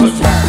was